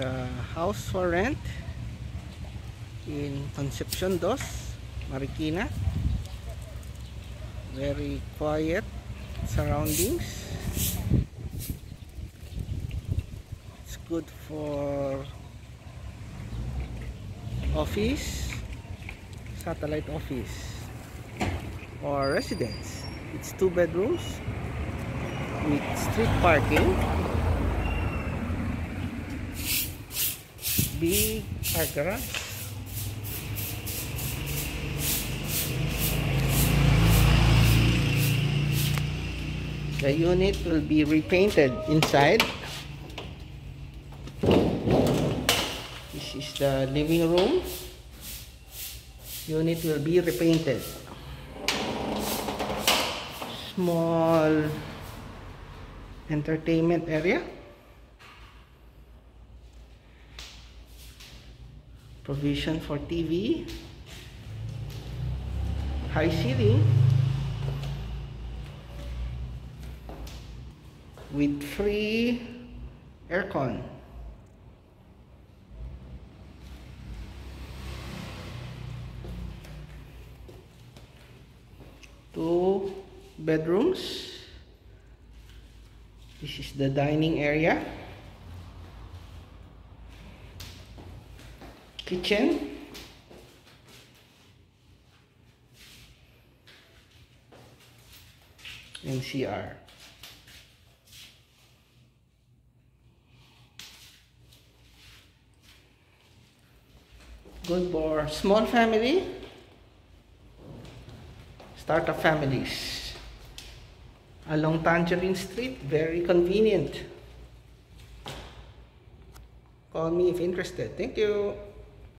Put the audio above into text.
a house for rent in Concepcion Dos, Marikina. Very quiet surroundings. It's good for office, satellite office, or residence. It's two bedrooms with street parking. Big car garage. The unit will be repainted inside. This is the living room. Unit will be repainted. Small entertainment area. Provision for TV. High ceiling. with free aircon. Two bedrooms. This is the dining area. Kitchen. And CR. good for small family. Startup families. Along Tangerine Street. Very convenient. Call me if interested. Thank you